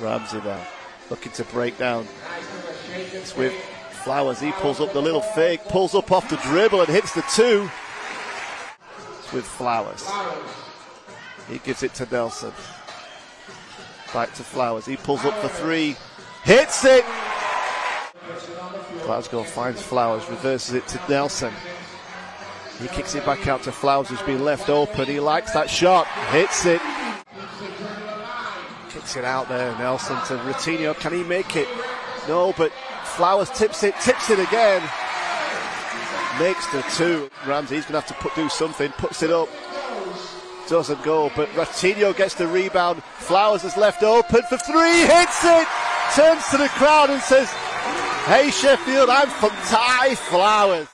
Ramsey now looking to break down. It's with Flowers. He pulls up the little fake, pulls up off the dribble and hits the two. It's with Flowers. He gives it to Nelson. Back to Flowers. He pulls up for three, hits it. Glasgow finds Flowers, reverses it to Nelson. He kicks it back out to Flowers, who's been left open. He likes that shot, hits it. Kicks it out there, Nelson to Ratinho. Can he make it? No, but Flowers tips it, tips it again. Makes the two. Ramsey's going to have to put, do something, puts it up. Doesn't go, but Ratinho gets the rebound. Flowers is left open for three, hits it, turns to the crowd and says, Hey Sheffield, I'm from Ty Flowers.